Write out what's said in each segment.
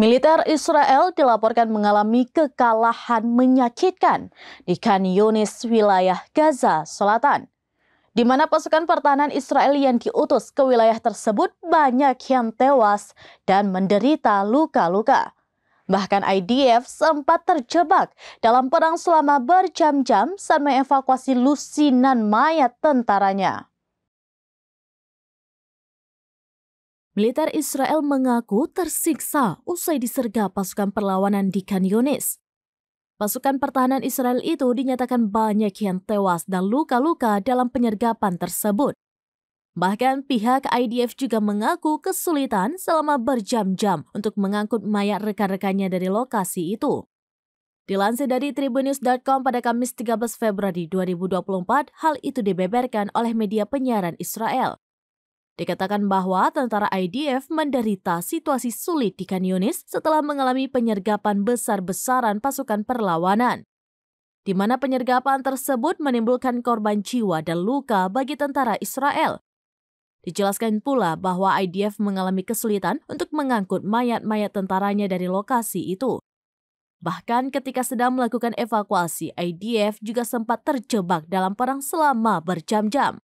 Militer Israel dilaporkan mengalami kekalahan menyakitkan di Khan Yunis, wilayah Gaza Selatan. Di mana pasukan pertahanan Israel yang diutus ke wilayah tersebut banyak yang tewas dan menderita luka-luka. Bahkan IDF sempat terjebak dalam perang selama berjam-jam saat mengevakuasi lusinan mayat tentaranya. Militer Israel mengaku tersiksa usai disergap pasukan perlawanan di Khan Yunis. Pasukan pertahanan Israel itu dinyatakan banyak yang tewas dan luka-luka dalam penyergapan tersebut. Bahkan pihak IDF juga mengaku kesulitan selama berjam-jam untuk mengangkut mayat rekan-rekannya dari lokasi itu. Dilansir dari tribunnews.com pada Kamis 13 Februari 2024, hal itu dibeberkan oleh media penyiaran Israel. Dikatakan bahwa tentara IDF menderita situasi sulit di Khan Yunis setelah mengalami penyergapan besar-besaran pasukan perlawanan, di mana penyergapan tersebut menimbulkan korban jiwa dan luka bagi tentara Israel. Dijelaskan pula bahwa IDF mengalami kesulitan untuk mengangkut mayat-mayat tentaranya dari lokasi itu. Bahkan ketika sedang melakukan evakuasi, IDF juga sempat terjebak dalam perang selama berjam-jam.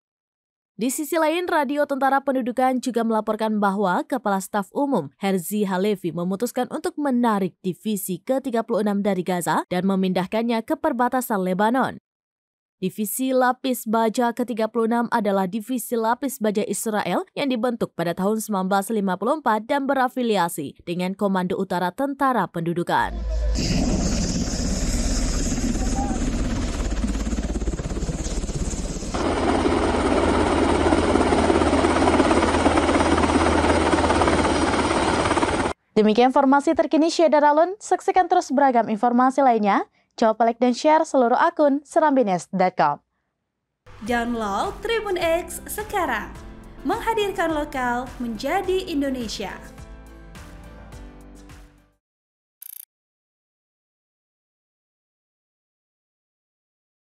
Di sisi lain, Radio Tentara Pendudukan juga melaporkan bahwa Kepala Staf Umum Herzi Halevi memutuskan untuk menarik divisi ke-36 dari Gaza dan memindahkannya ke perbatasan Lebanon. Divisi Lapis Baja ke-36 adalah divisi Lapis Baja Israel yang dibentuk pada tahun 1954 dan berafiliasi dengan Komando Utara Tentara Pendudukan. Demikian informasi terkini Syedar Alun. Saksikan terus beragam informasi lainnya. Coba like dan share seluruh akun serambines.com. Download Tribun X sekarang. Menghadirkan lokal menjadi Indonesia.